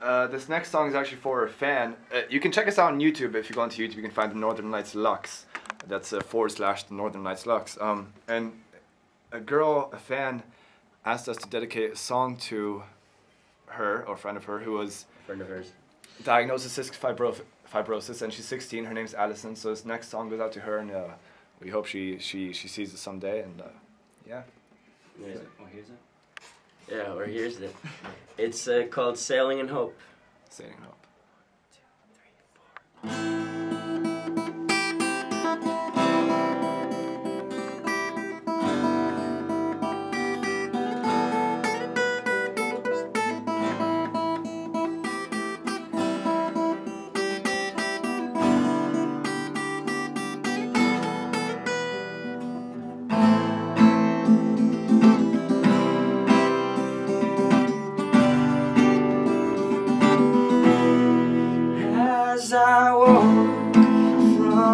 Uh, this next song is actually for a fan. Uh, you can check us out on YouTube. If you go onto YouTube, you can find the Northern Lights Lux. That's uh, forward slash the Northern Lights Lux. Um, and a girl, a fan, asked us to dedicate a song to her, or a friend of her, who was Friend of hers. diagnosed with cystic fibro- fibrosis, and she's 16. Her name's Alison. So this next song goes out to her, and uh, we hope she she she sees it someday. And uh, yeah, Where is it? Oh, here's it. Yeah, or here's it. It's uh, called Sailing in Hope. sailing hope.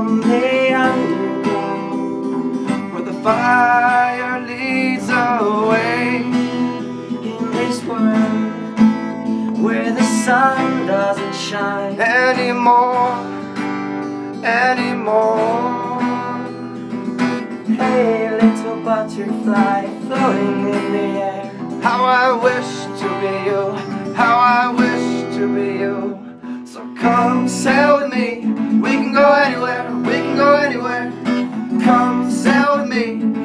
From the underground, Where the fire leads away. in this world where the sun doesn't shine anymore, anymore. Hey, little butterfly floating in the air. How I wish to be you, how I wish to be you. So come sail with me, we can go anywhere, we can go anywhere. Come sail with me,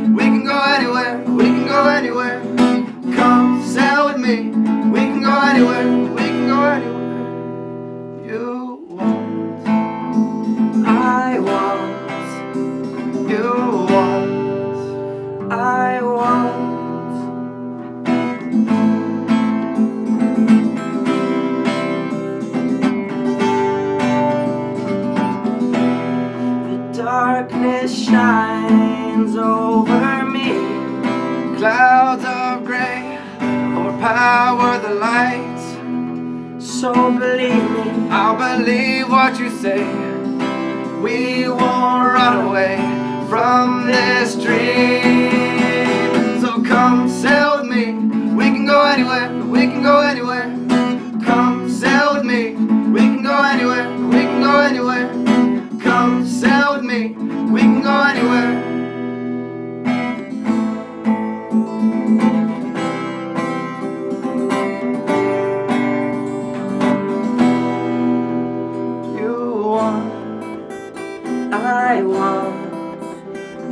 darkness shines over me. Clouds of gray overpower the light. So believe me, I'll believe what you say. We won't run away from this dream. I want.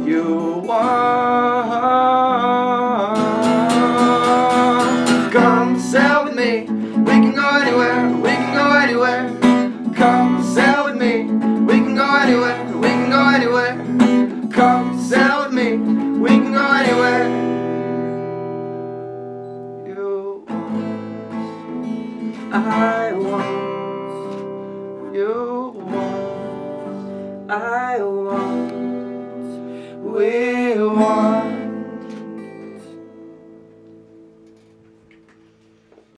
you want. Come sail with me. We can go anywhere. We can go anywhere. Come sail with me. We can go anywhere. We can go anywhere. Come sail with me. We can go anywhere. You want, I We want